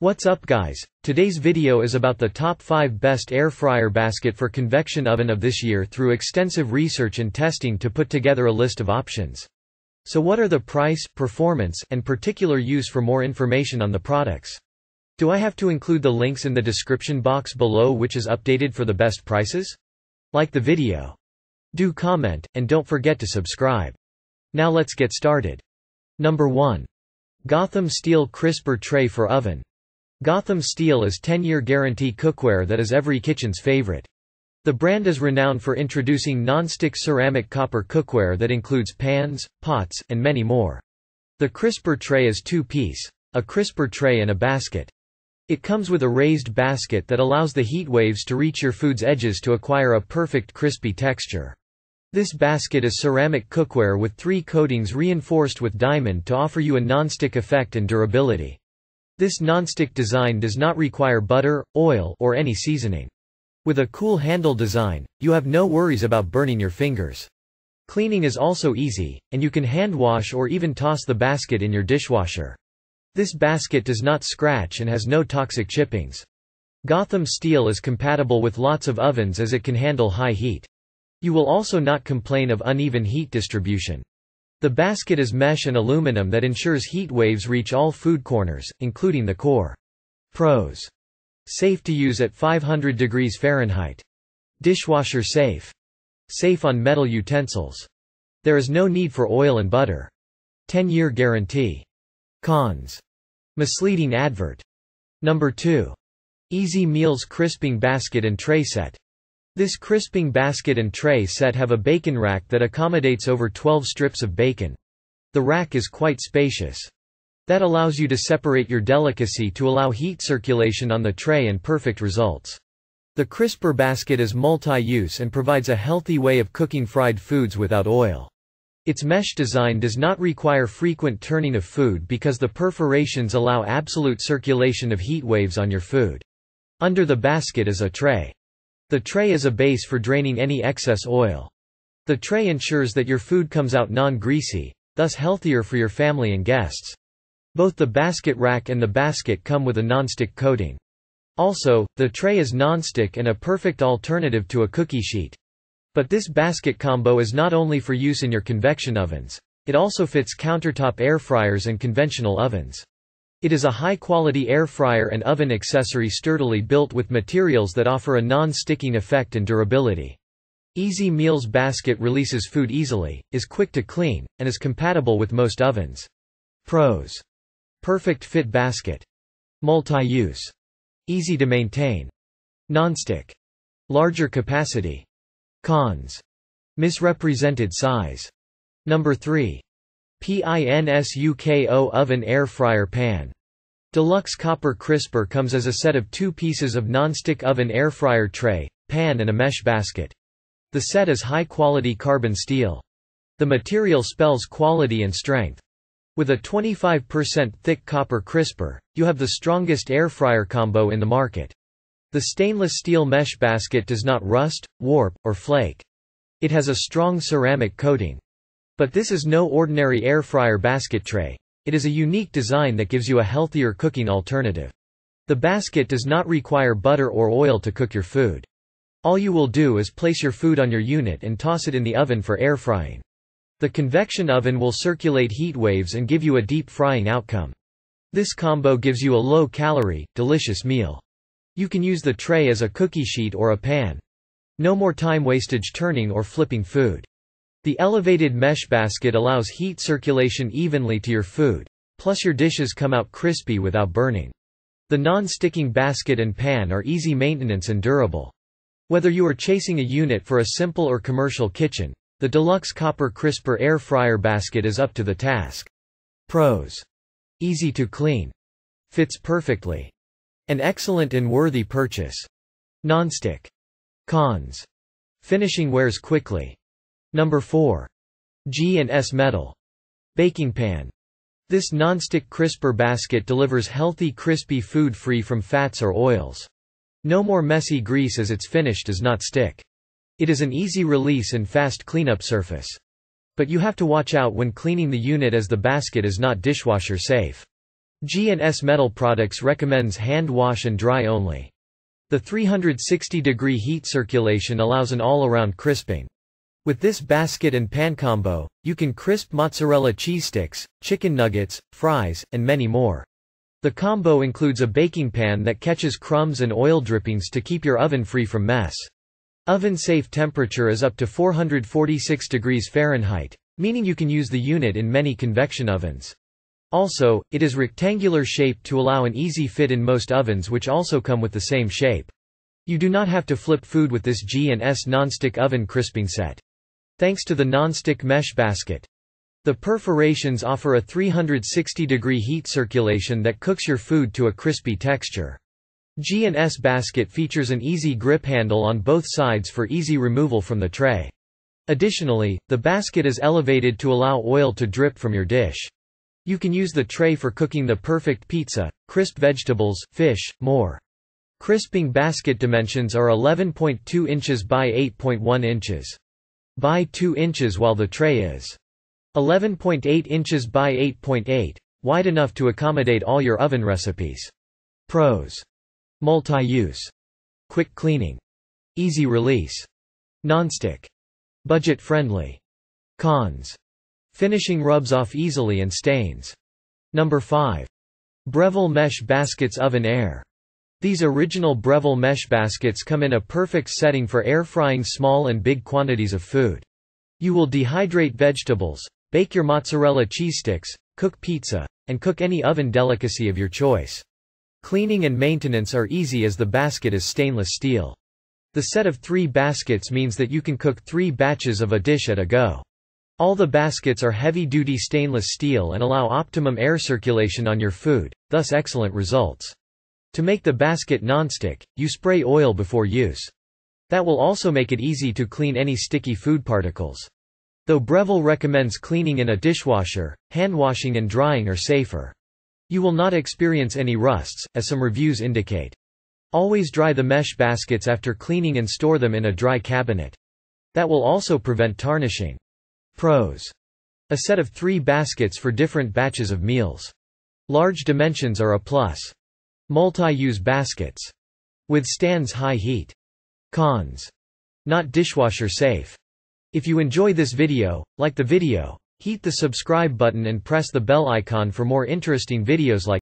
What's up guys, today's video is about the top 5 best air fryer basket for convection oven of this year through extensive research and testing to put together a list of options. So what are the price, performance, and particular use for more information on the products? Do I have to include the links in the description box below which is updated for the best prices? Like the video. Do comment, and don't forget to subscribe. Now let's get started. Number 1. Gotham Steel Crisper Tray for Oven. Gotham Steel is 10-year guarantee cookware that is every kitchen's favorite. The brand is renowned for introducing non-stick ceramic copper cookware that includes pans, pots, and many more. The crisper tray is two-piece, a crisper tray and a basket. It comes with a raised basket that allows the heat waves to reach your food's edges to acquire a perfect crispy texture. This basket is ceramic cookware with three coatings reinforced with diamond to offer you a non-stick effect and durability. This nonstick design does not require butter, oil, or any seasoning. With a cool handle design, you have no worries about burning your fingers. Cleaning is also easy, and you can hand wash or even toss the basket in your dishwasher. This basket does not scratch and has no toxic chippings. Gotham steel is compatible with lots of ovens as it can handle high heat. You will also not complain of uneven heat distribution. The basket is mesh and aluminum that ensures heat waves reach all food corners, including the core. Pros. Safe to use at 500 degrees Fahrenheit. Dishwasher safe. Safe on metal utensils. There is no need for oil and butter. 10-year guarantee. Cons. Misleading advert. Number 2. EaZy MealZ Crisping Basket and Tray Set. This crisping basket and tray set have a bacon rack that accommodates over 12 strips of bacon. The rack is quite spacious. That allows you to separate your delicacy to allow heat circulation on the tray and perfect results. The crisper basket is multi-use and provides a healthy way of cooking fried foods without oil. Its mesh design does not require frequent turning of food because the perforations allow absolute circulation of heat waves on your food. Under the basket is a tray. The tray is a base for draining any excess oil. The tray ensures that your food comes out non-greasy, thus healthier for your family and guests. Both the basket rack and the basket come with a non-stick coating. Also, the tray is non-stick and a perfect alternative to a cookie sheet. But this basket combo is not only for use in your convection ovens. It also fits countertop air fryers and conventional ovens. It is a high-quality air fryer and oven accessory sturdily built with materials that offer a non-sticking effect and durability. EaZy MealZ Basket releases food easily, is quick to clean, and is compatible with most ovens. Pros. Perfect fit basket. Multi-use. Easy to maintain. Nonstick. Larger capacity. Cons. Misrepresented size. Number 3. PINSUKO Oven Air Fryer Pan Deluxe Copper Crisper comes as a set of two pieces of non-stick oven air fryer tray, pan and a mesh basket. The set is high-quality carbon steel. The material spells quality and strength. With a 25% thick copper crisper, you have the strongest air fryer combo in the market. The stainless steel mesh basket does not rust, warp, or flake. It has a strong ceramic coating. But this is no ordinary air fryer basket tray. It is a unique design that gives you a healthier cooking alternative. The basket does not require butter or oil to cook your food. All you will do is place your food on your unit and toss it in the oven for air frying. The convection oven will circulate heat waves and give you a deep frying outcome. This combo gives you a low-calorie, delicious meal. You can use the tray as a cookie sheet or a pan. No more time wastage turning or flipping food. The elevated mesh basket allows heat circulation evenly to your food, plus your dishes come out crispy without burning. The non-sticking basket and pan are easy maintenance and durable. Whether you are chasing a unit for a simple or commercial kitchen, the deluxe copper crisper air fryer basket is up to the task. Pros. Easy to clean. Fits perfectly. An excellent and worthy purchase. Nonstick. Cons. Finishing wears quickly. Number 4. G&S Metal. Baking Pan. This non-stick crisper basket delivers healthy crispy food free from fats or oils. No more messy grease as its finish does not stick. It is an easy release and fast cleanup surface. But you have to watch out when cleaning the unit as the basket is not dishwasher safe. G&S Metal Products recommends hand wash and dry only. The 360 degree heat circulation allows an all-around crisping. With this basket and pan combo, you can crisp mozzarella cheese sticks, chicken nuggets, fries, and many more. The combo includes a baking pan that catches crumbs and oil drippings to keep your oven free from mess. Oven-safe temperature is up to 446 degrees Fahrenheit, meaning you can use the unit in many convection ovens. Also, it is rectangular shaped to allow an easy fit in most ovens which also come with the same shape. You do not have to flip food with this G&S nonstick oven crisping set. Thanks to the non-stick mesh basket. The perforations offer a 360-degree heat circulation that cooks your food to a crispy texture. G&S basket features an easy grip handle on both sides for easy removal from the tray. Additionally, the basket is elevated to allow oil to drip from your dish. You can use the tray for cooking the perfect pizza, crisp vegetables, fish, more. Crisping basket dimensions are 11.2 inches by 8.1 inches by 2 inches while the tray is 11.8 inches by 8.8, wide enough to accommodate all your oven recipes. Pros. Multi-use. Quick cleaning. Easy release. Nonstick. Budget-friendly. Cons. Finishing rubs off easily and stains. Number 5. Breville Mesh Baskets Oven Air. These original Breville mesh baskets come in a perfect setting for air frying small and big quantities of food. You will dehydrate vegetables, bake your mozzarella cheese sticks, cook pizza, and cook any oven delicacy of your choice. Cleaning and maintenance are easy as the basket is stainless steel. The set of three baskets means that you can cook three batches of a dish at a go. All the baskets are heavy-duty stainless steel and allow optimum air circulation on your food, thus excellent results. To make the basket nonstick, you spray oil before use. That will also make it easy to clean any sticky food particles. Though Breville recommends cleaning in a dishwasher, hand washing and drying are safer. You will not experience any rusts, as some reviews indicate. Always dry the mesh baskets after cleaning and store them in a dry cabinet. That will also prevent tarnishing. Pros. A set of three baskets for different batches of meals. Large dimensions are a plus. Multi-use baskets. Withstands high heat. Cons. Not dishwasher safe. If you enjoy this video, like the video, heat the subscribe button and press the bell icon for more interesting videos like